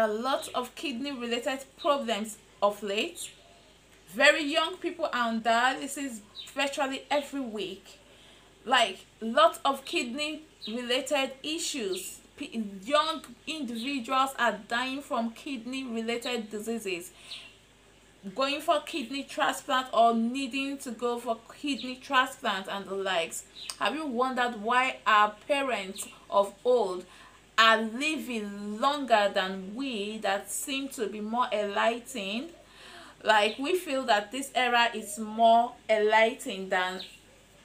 there are lots of kidney related problems of late. Very young people are on dialysis virtually every week. Like lots of kidney related issues. Young individuals are dying from kidney related diseases going for kidney transplant or needing to go for kidney transplant and the likes have you wondered why our parents of old are living longer than we that seem to be more enlightened. Like we feel that this era is more enlightened than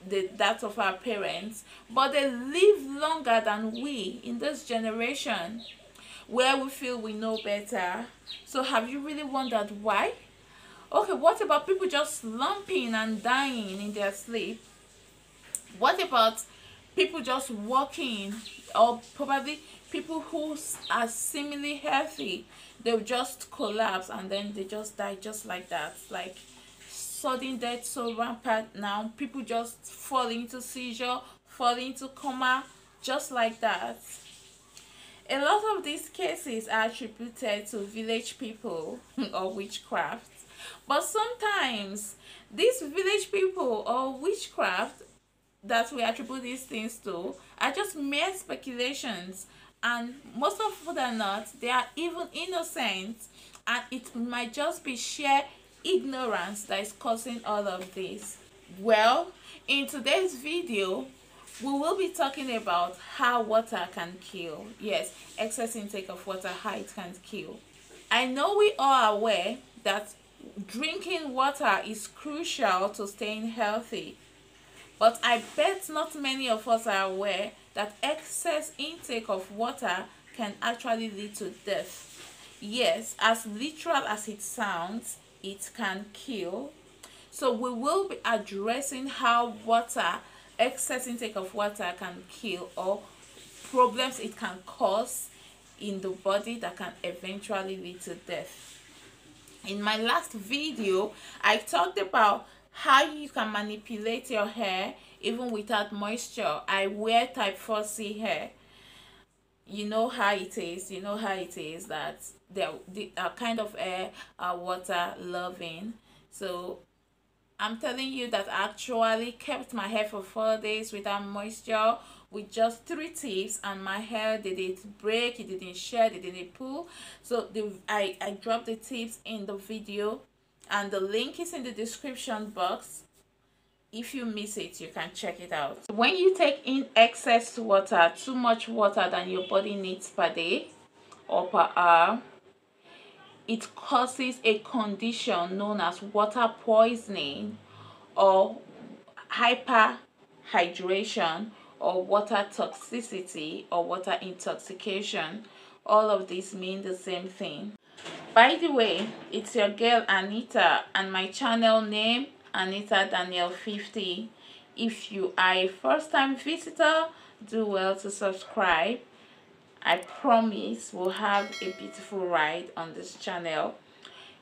the that of our parents but they live longer than we in this generation where we feel we know better. So have you really wondered why? Okay what about people just slumping and dying in their sleep? What about people just walking or probably people who are seemingly healthy they'll just collapse and then they just die just like that. Like sudden death so rampant now people just fall into seizure fall into coma just like that. A lot of these cases are attributed to village people or witchcraft but sometimes these village people or witchcraft that we attribute these things to are just mere speculations. And most of them are not they are even innocent. And it might just be sheer ignorance that is causing all of this. Well in today's video we will be talking about how water can kill. Yes excess intake of water how it can kill. I know we are aware that drinking water is crucial to staying healthy. But I bet not many of us are aware that excess intake of water can actually lead to death. Yes, as literal as it sounds, it can kill. So we will be addressing how water, excess intake of water can kill or problems it can cause in the body that can eventually lead to death in my last video i talked about how you can manipulate your hair even without moisture. I wear type 4c hair. You know how it is you know how it is that they're, kind of air uh, water loving. So i'm telling you that I actually kept my hair for four days without moisture with just three tips and my hair didn't break it didn't shed it didn't pull. So the i i dropped the tips in the video and the link is in the description box if you miss it you can check it out when you take in excess water too much water than your body needs per day or per hour it causes a condition known as water poisoning or hyperhydration or water toxicity or water intoxication. All of these mean the same thing. By the way, it's your girl Anita and my channel name Anita Daniel TV. If you are a first time visitor, do well to subscribe. I promise we'll have a beautiful ride on this channel.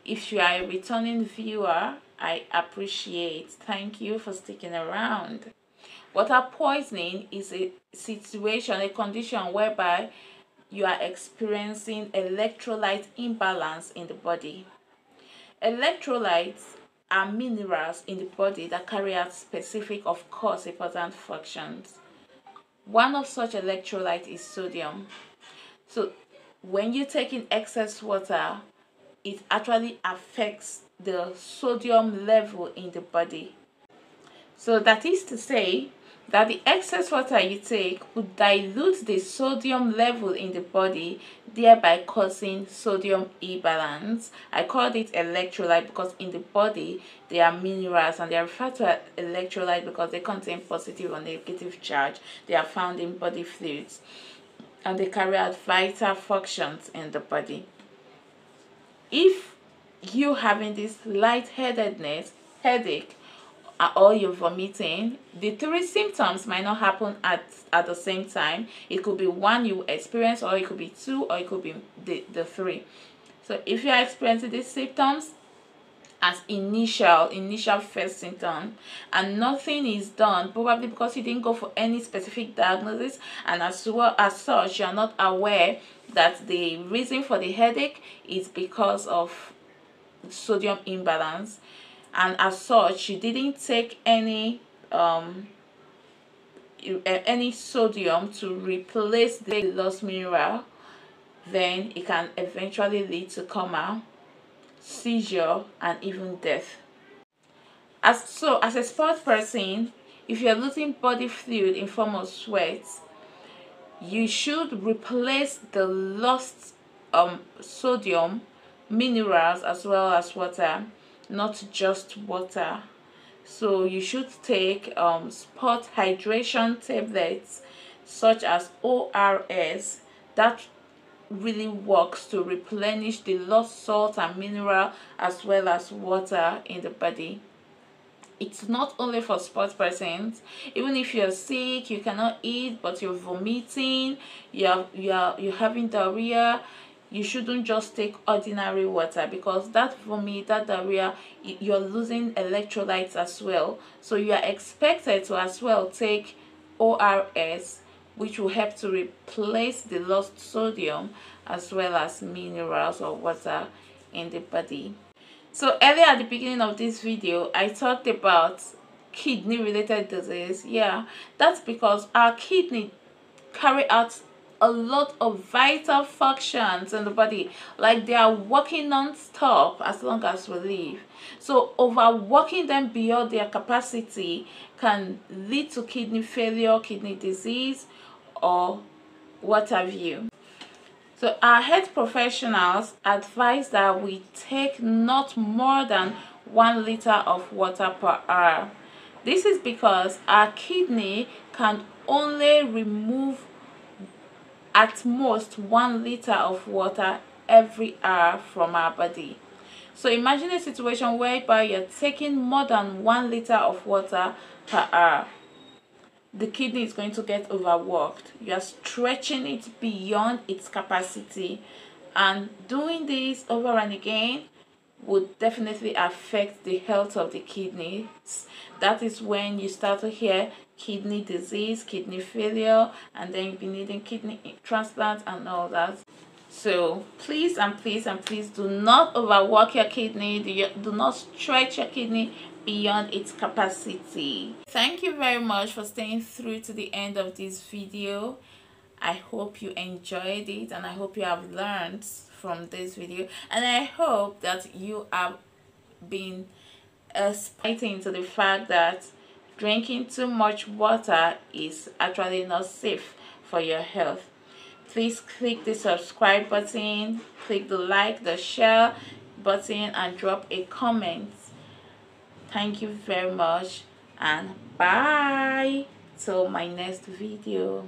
If you are a returning viewer, I appreciate. Thank you for sticking around. Water poisoning is a situation, a condition whereby you are experiencing electrolyte imbalance in the body. Electrolytes are minerals in the body that carry out specific, of course, important functions. One of such electrolyte is sodium. So when you take in excess water, it actually affects the sodium level in the body. So that is to say, that the excess water you take would dilute the sodium level in the body thereby causing sodium imbalance. I called it electrolyte because in the body there are minerals and they are referred to as electrolyte because they contain positive or negative charge. They are found in body fluids and they carry out vital functions in the body. If you having this lightheadedness headache or you're vomiting. The three symptoms might not happen at at the same time. It could be one you experience or it could be two or it could be the, the three. So if you are experiencing these symptoms as initial initial first symptom and nothing is done probably because you didn't go for any specific diagnosis and as well as such you are not aware that the reason for the headache is because of sodium imbalance and as such you didn't take any um any sodium to replace the lost mineral. Then it can eventually lead to coma seizure and even death. As so as a sport person if you're losing body fluid in form of sweat you should replace the lost um sodium minerals as well as water not just water. So you should take um, spot hydration tablets such as ORS that really works to replenish the lost salt and mineral as well as water in the body. It's not only for sports persons. Even if you're sick you cannot eat but you're vomiting you're you're you're having diarrhea you shouldn't just take ordinary water because that vomit that diarrhea you're losing electrolytes as well. So you are expected to as well take ors which will help to replace the lost sodium as well as minerals or water in the body. So earlier at the beginning of this video i talked about kidney related disease. Yeah that's because our kidney carry out a lot of vital functions in the body like they are working non-stop as long as we live. So overworking them beyond their capacity can lead to kidney failure kidney disease or what have you. So our health professionals advise that we take not more than one liter of water per hour. This is because our kidney can only remove at most one liter of water every hour from our body. So imagine a situation whereby you're taking more than one liter of water per hour. The kidney is going to get overworked. You're stretching it beyond its capacity. And doing this over and again would definitely affect the health of the kidneys. That is when you start to hear kidney disease, kidney failure, and then you'll be needing kidney transplant and all that. So please and please and please do not overwork your kidney. Do, not stretch your kidney beyond its capacity. Thank you very much for staying through to the end of this video. I hope you enjoyed it and I hope you have learned from this video and I hope that you have been aspiring to the fact that drinking too much water is actually not safe for your health. Please click the subscribe button click the like the share button and drop a comment. Thank you very much and bye till my next video